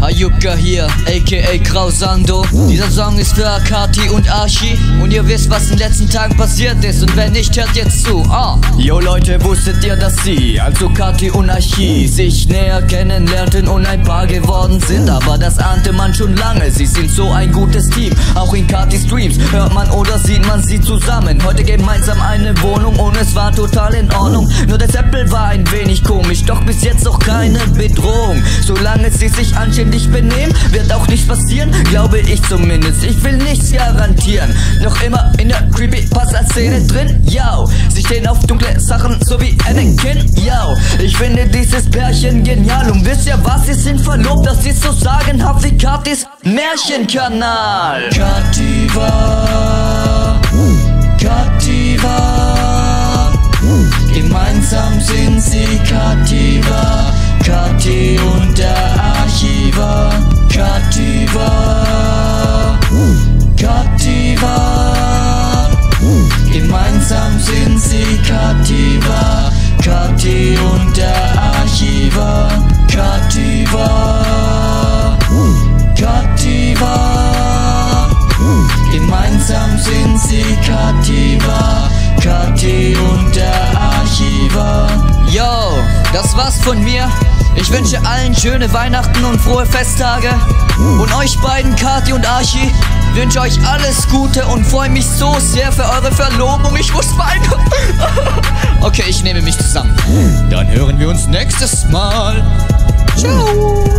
Ayuka hier, aka Krausando. Dieser Song ist für Akati und Archie. Und ihr wisst, was in den letzten Tagen passiert ist. Und wenn nicht, hört jetzt zu. Ah. Yo Leute, wusstet ihr, dass sie, also Kati und Archie, sich näher kennenlernten geworden sind? Aber das ahnte man schon lange. Sie sind so ein gutes Team. Auch in Kati Streams hört man oder sieht man sie zusammen. Heute gemeinsam eine Wohnung und es war total in Ordnung. Nur der Zeppel war ein wenig komisch, doch bis jetzt noch keine Bedrohung. Solange sie sich anständig benehmen, wird auch nichts passieren, glaube ich zumindest. Ich will nichts garantieren. Noch immer in der Creepypasta-Szene drin, yo. Sie stehen auf dunkle Sachen, so wie Anakin, yo. Ich finde dieses Pärchen genial und wisst ihr was, sie sind verlobt, das ist so sagenhaft wie Katis Märchenkanal. Kativa, gemeinsam sind sie Kativa, Kati und der Archiver. Yo, das war's von mir. Ich wünsche allen schöne Weihnachten und frohe Festtage. Und euch beiden, Kati und Archie, wünsche euch alles Gute und freue mich so sehr für eure Verlobung. Ich muss weinen. Okay, ich nehme mich zusammen. Dann hören wir uns nächstes Mal. Ciao.